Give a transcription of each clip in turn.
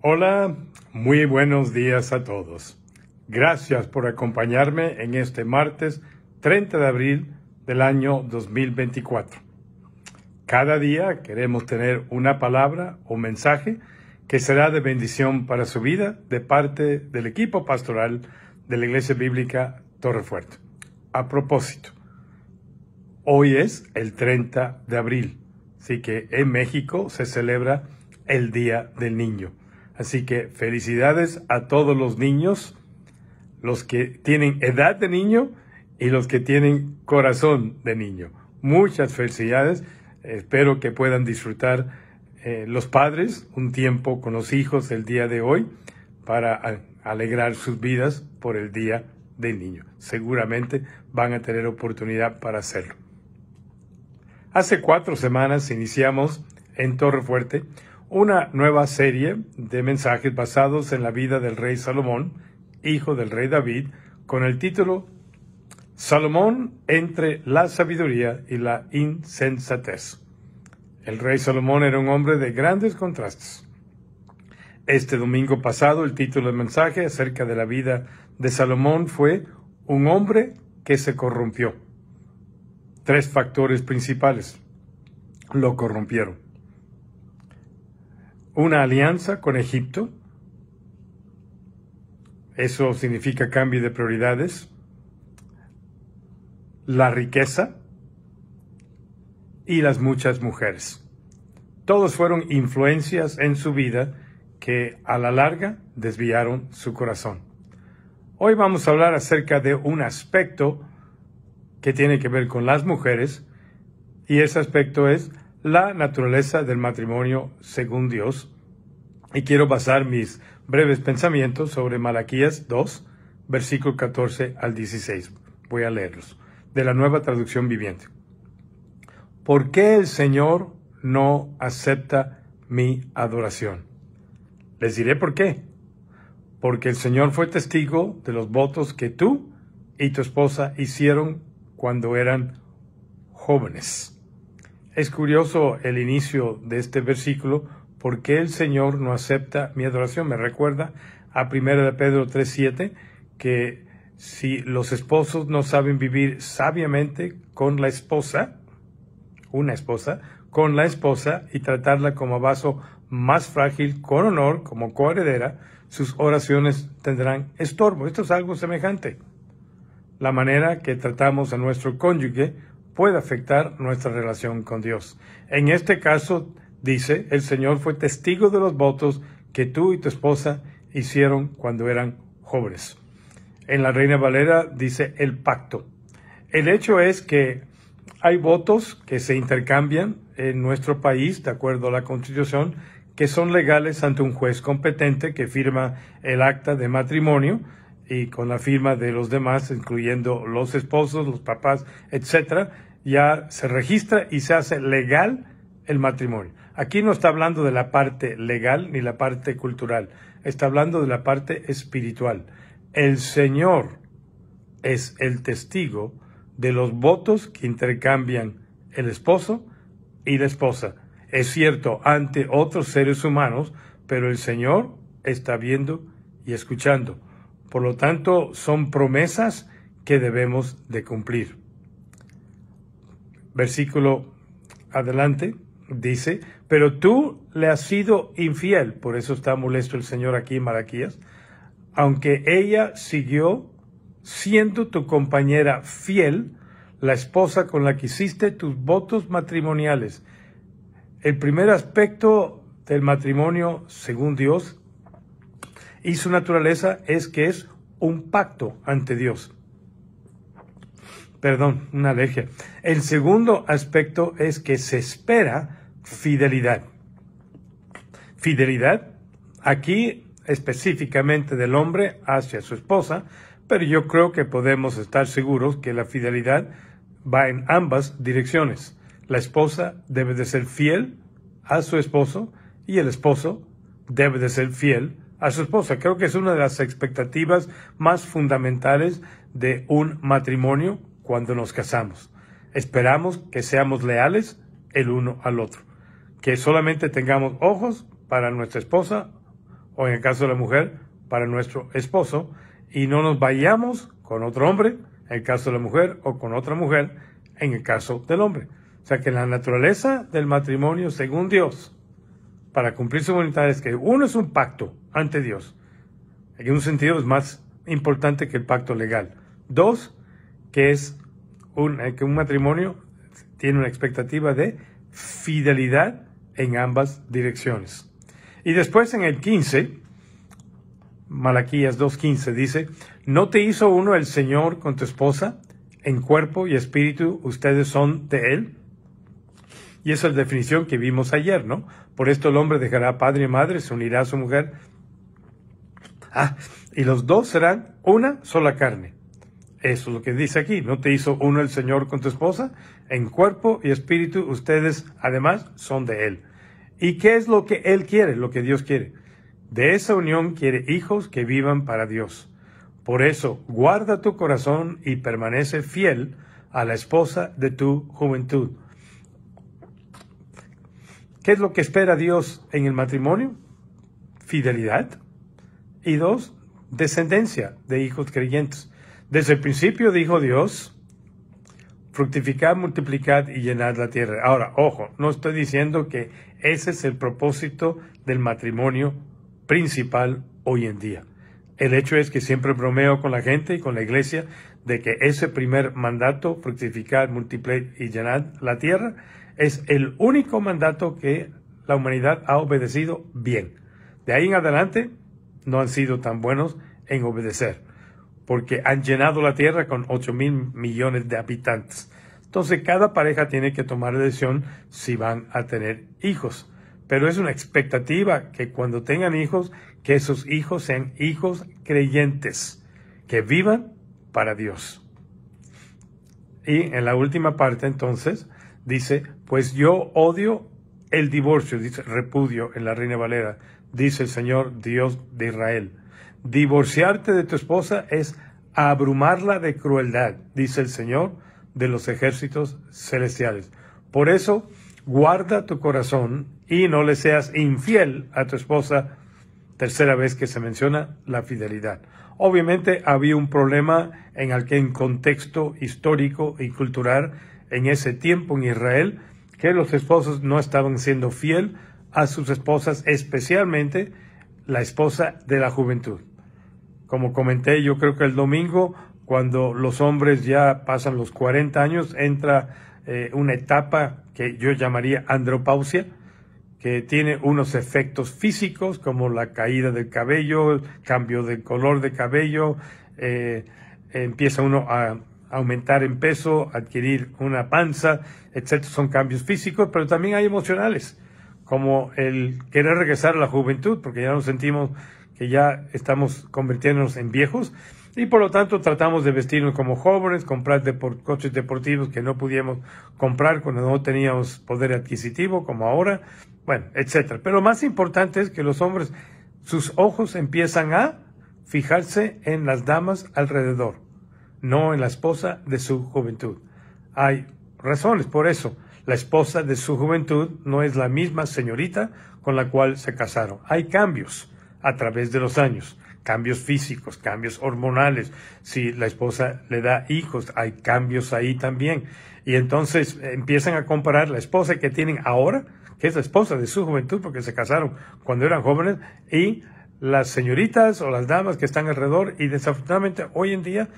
Hola, muy buenos días a todos. Gracias por acompañarme en este martes 30 de abril del año 2024. Cada día queremos tener una palabra o mensaje que será de bendición para su vida de parte del equipo pastoral de la Iglesia Bíblica Torrefuerte. A propósito, hoy es el 30 de abril, así que en México se celebra el Día del Niño. Así que felicidades a todos los niños, los que tienen edad de niño y los que tienen corazón de niño. Muchas felicidades. Espero que puedan disfrutar eh, los padres un tiempo con los hijos el día de hoy para alegrar sus vidas por el Día del Niño. Seguramente van a tener oportunidad para hacerlo. Hace cuatro semanas iniciamos en Torre Fuerte una nueva serie de mensajes basados en la vida del rey Salomón, hijo del rey David, con el título Salomón entre la sabiduría y la insensatez. El rey Salomón era un hombre de grandes contrastes. Este domingo pasado el título del mensaje acerca de la vida de Salomón fue Un hombre que se corrompió. Tres factores principales lo corrompieron una alianza con Egipto. Eso significa cambio de prioridades. La riqueza y las muchas mujeres. Todos fueron influencias en su vida que a la larga desviaron su corazón. Hoy vamos a hablar acerca de un aspecto que tiene que ver con las mujeres y ese aspecto es la naturaleza del matrimonio según Dios. Y quiero basar mis breves pensamientos sobre Malaquías 2, versículo 14 al 16. Voy a leerlos. De la nueva traducción viviente. ¿Por qué el Señor no acepta mi adoración? Les diré por qué. Porque el Señor fue testigo de los votos que tú y tu esposa hicieron cuando eran jóvenes es curioso el inicio de este versículo porque el Señor no acepta mi adoración. Me recuerda a 1 de Pedro 3:7 que si los esposos no saben vivir sabiamente con la esposa, una esposa, con la esposa y tratarla como vaso más frágil, con honor, como coheredera, sus oraciones tendrán estorbo. Esto es algo semejante. La manera que tratamos a nuestro cónyuge puede afectar nuestra relación con Dios. En este caso, dice, el Señor fue testigo de los votos que tú y tu esposa hicieron cuando eran jóvenes. En la Reina Valera dice el pacto. El hecho es que hay votos que se intercambian en nuestro país, de acuerdo a la Constitución, que son legales ante un juez competente que firma el acta de matrimonio y con la firma de los demás, incluyendo los esposos, los papás, etcétera, ya se registra y se hace legal el matrimonio. Aquí no está hablando de la parte legal ni la parte cultural, está hablando de la parte espiritual. El Señor es el testigo de los votos que intercambian el esposo y la esposa. Es cierto ante otros seres humanos, pero el Señor está viendo y escuchando. Por lo tanto, son promesas que debemos de cumplir versículo adelante, dice, pero tú le has sido infiel, por eso está molesto el Señor aquí en Malaquías, aunque ella siguió siendo tu compañera fiel, la esposa con la que hiciste tus votos matrimoniales. El primer aspecto del matrimonio, según Dios, y su naturaleza es que es un pacto ante Dios perdón, una alergia. El segundo aspecto es que se espera fidelidad. Fidelidad, aquí específicamente del hombre hacia su esposa, pero yo creo que podemos estar seguros que la fidelidad va en ambas direcciones. La esposa debe de ser fiel a su esposo y el esposo debe de ser fiel a su esposa. Creo que es una de las expectativas más fundamentales de un matrimonio cuando nos casamos. Esperamos que seamos leales el uno al otro, que solamente tengamos ojos para nuestra esposa o en el caso de la mujer, para nuestro esposo, y no nos vayamos con otro hombre, en el caso de la mujer, o con otra mujer, en el caso del hombre. O sea que la naturaleza del matrimonio, según Dios, para cumplir su voluntad es que uno es un pacto ante Dios. En un sentido es más importante que el pacto legal. Dos, que es un, que un matrimonio tiene una expectativa de fidelidad en ambas direcciones. Y después en el 15, Malaquías 2.15 dice, ¿no te hizo uno el Señor con tu esposa? En cuerpo y espíritu ustedes son de Él. Y esa es la definición que vimos ayer, ¿no? Por esto el hombre dejará padre y madre, se unirá a su mujer. Ah, y los dos serán una sola carne. Eso es lo que dice aquí. ¿No te hizo uno el Señor con tu esposa? En cuerpo y espíritu ustedes además son de Él. ¿Y qué es lo que Él quiere? Lo que Dios quiere. De esa unión quiere hijos que vivan para Dios. Por eso, guarda tu corazón y permanece fiel a la esposa de tu juventud. ¿Qué es lo que espera Dios en el matrimonio? Fidelidad. Y dos, descendencia de hijos creyentes. Desde el principio dijo Dios, fructificad, multiplicad y llenad la tierra. Ahora, ojo, no estoy diciendo que ese es el propósito del matrimonio principal hoy en día. El hecho es que siempre bromeo con la gente y con la iglesia de que ese primer mandato, fructificar, multiplicar y llenar la tierra, es el único mandato que la humanidad ha obedecido bien. De ahí en adelante no han sido tan buenos en obedecer, porque han llenado la tierra con 8 mil millones de habitantes. Entonces cada pareja tiene que tomar decisión si van a tener hijos pero es una expectativa que cuando tengan hijos, que esos hijos sean hijos creyentes, que vivan para Dios. Y en la última parte entonces dice, pues yo odio el divorcio, dice repudio en la Reina Valera, dice el Señor Dios de Israel. Divorciarte de tu esposa es abrumarla de crueldad, dice el Señor de los ejércitos celestiales. Por eso, guarda tu corazón y no le seas infiel a tu esposa. Tercera vez que se menciona la fidelidad. Obviamente había un problema en aquel contexto histórico y cultural en ese tiempo en Israel, que los esposos no estaban siendo fiel a sus esposas, especialmente la esposa de la juventud. Como comenté, yo creo que el domingo, cuando los hombres ya pasan los 40 años, entra eh, una etapa que yo llamaría andropausia, que tiene unos efectos físicos como la caída del cabello, cambio de color de cabello, eh, empieza uno a aumentar en peso, adquirir una panza, etc. Son cambios físicos, pero también hay emocionales, como el querer regresar a la juventud, porque ya nos sentimos que ya estamos convirtiéndonos en viejos y por lo tanto tratamos de vestirnos como jóvenes, comprar coches deportivos que no pudiéramos comprar cuando no teníamos poder adquisitivo como ahora, bueno, etcétera. Pero más importante es que los hombres, sus ojos empiezan a fijarse en las damas alrededor, no en la esposa de su juventud. Hay razones por eso. La esposa de su juventud no es la misma señorita con la cual se casaron. Hay cambios a través de los años, cambios físicos, cambios hormonales. Si la esposa le da hijos, hay cambios ahí también. Y entonces empiezan a comparar la esposa que tienen ahora que es la esposa de su juventud, porque se casaron cuando eran jóvenes, y las señoritas o las damas que están alrededor, y desafortunadamente hoy en día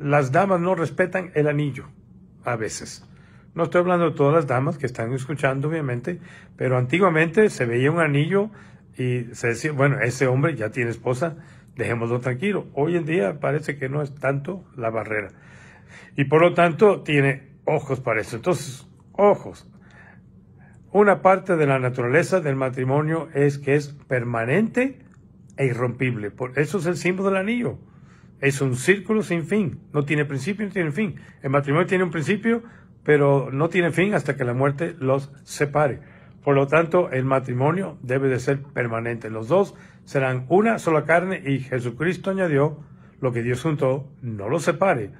las damas no respetan el anillo, a veces. No estoy hablando de todas las damas que están escuchando, obviamente, pero antiguamente se veía un anillo y se decía, bueno, ese hombre ya tiene esposa, dejémoslo tranquilo. Hoy en día parece que no es tanto la barrera. Y por lo tanto tiene ojos para eso. Entonces, ojos. Una parte de la naturaleza del matrimonio es que es permanente e irrompible. Por eso es el símbolo del anillo. Es un círculo sin fin. No tiene principio, no tiene fin. El matrimonio tiene un principio, pero no tiene fin hasta que la muerte los separe. Por lo tanto, el matrimonio debe de ser permanente. Los dos serán una sola carne y Jesucristo añadió, lo que Dios juntó, no lo separe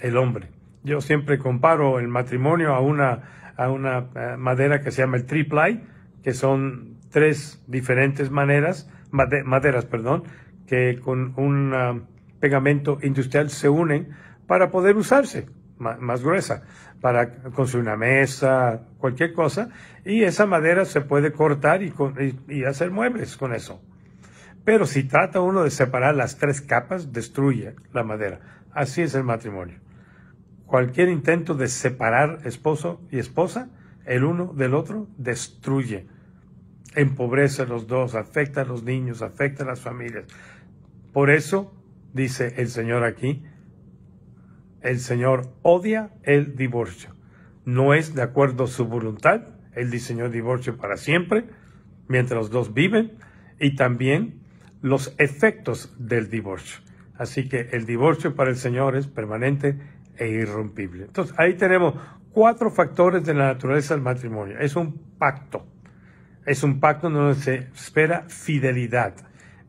el hombre. Yo siempre comparo el matrimonio a una a una eh, madera que se llama el triplay, que son tres diferentes maneras, maderas, perdón, que con un ah, pegamento industrial se unen para poder usarse más, gruesa, para construir una mesa, cualquier cosa, y esa madera se puede cortar y, y hacer muebles con eso. Pero si trata uno de separar las tres capas, destruye la madera. Así es el matrimonio. Cualquier intento de separar esposo y esposa, el uno del otro, destruye. Empobrece a los dos, afecta a los niños, afecta a las familias. Por eso, dice el Señor aquí, el Señor odia el divorcio. No es de acuerdo a su voluntad. Él diseñó el divorcio para siempre, mientras los dos viven, y también los efectos del divorcio. Así que el divorcio para el Señor es permanente e irrompible. Entonces, ahí tenemos cuatro factores de la naturaleza del matrimonio. Es un pacto. Es un pacto donde se espera fidelidad.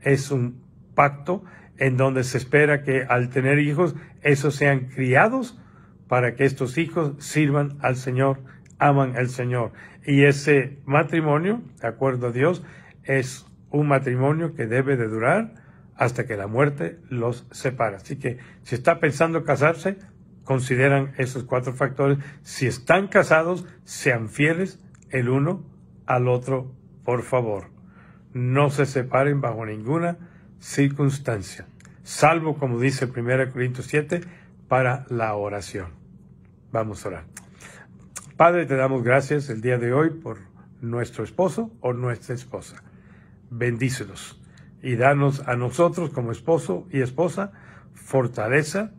Es un pacto en donde se espera que al tener hijos, esos sean criados para que estos hijos sirvan al Señor, aman al Señor. Y ese matrimonio, de acuerdo a Dios, es un matrimonio que debe de durar hasta que la muerte los separa. Así que si está pensando casarse, consideran esos cuatro factores. Si están casados, sean fieles el uno al otro, por favor. No se separen bajo ninguna circunstancia, salvo, como dice 1 Corintios 7, para la oración. Vamos a orar. Padre, te damos gracias el día de hoy por nuestro esposo o nuestra esposa. Bendícelos y danos a nosotros como esposo y esposa fortaleza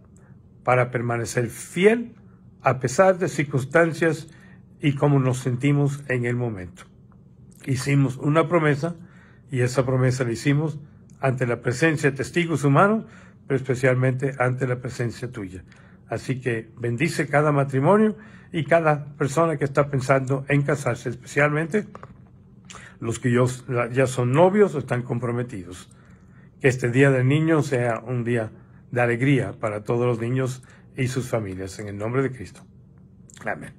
para permanecer fiel a pesar de circunstancias y como nos sentimos en el momento. Hicimos una promesa y esa promesa la hicimos ante la presencia de testigos humanos, pero especialmente ante la presencia tuya. Así que bendice cada matrimonio y cada persona que está pensando en casarse, especialmente los que ya son novios o están comprometidos. Que este Día del Niño sea un día de alegría para todos los niños y sus familias, en el nombre de Cristo. Amén.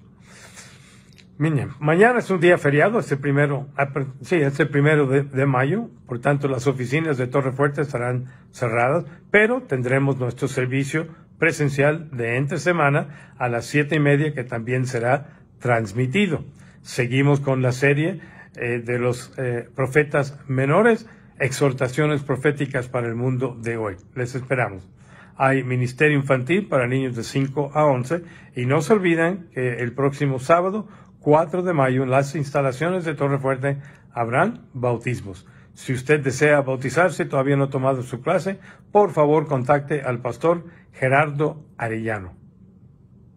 Mañana es un día feriado, es el primero, ah, sí, es el primero de, mayo, por tanto las oficinas de Torre Fuerte estarán cerradas, pero tendremos nuestro servicio presencial de entre semana a las siete y media que también será transmitido. Seguimos con la serie eh, de los eh, profetas menores, exhortaciones proféticas para el mundo de hoy. Les esperamos. Hay ministerio infantil para niños de 5 a 11 y no se olviden que el próximo sábado 4 de mayo en las instalaciones de Torre Fuerte habrán bautismos. Si usted desea bautizarse y todavía no ha tomado su clase, por favor contacte al pastor Gerardo Arellano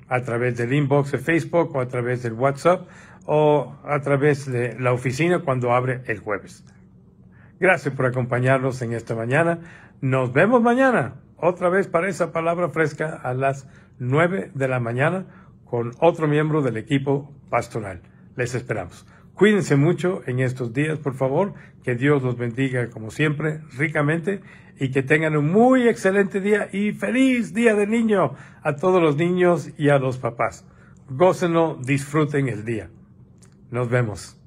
a través del inbox de Facebook o a través del WhatsApp o a través de la oficina cuando abre el jueves. Gracias por acompañarnos en esta mañana. Nos vemos mañana, otra vez para esa palabra fresca a las 9 de la mañana con otro miembro del equipo pastoral. Les esperamos. Cuídense mucho en estos días, por favor. Que Dios los bendiga como siempre, ricamente, y que tengan un muy excelente día y feliz día del niño a todos los niños y a los papás. Gócenlo, disfruten el día. Nos vemos.